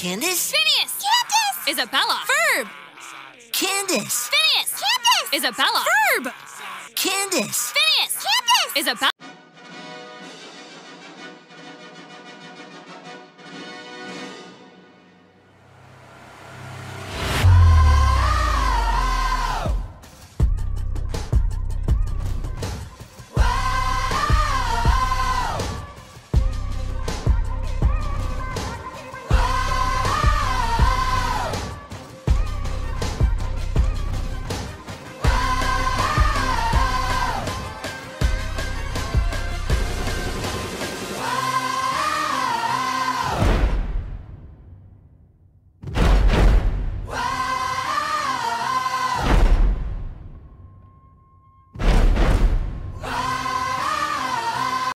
Candace? Phineas! Candace! Isabella! Verb! Candace! Phineas! Candace! Isabella! Verb! Candace! Phineas! Candace! Isabella!